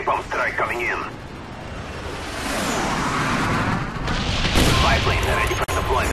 napalm strike coming in.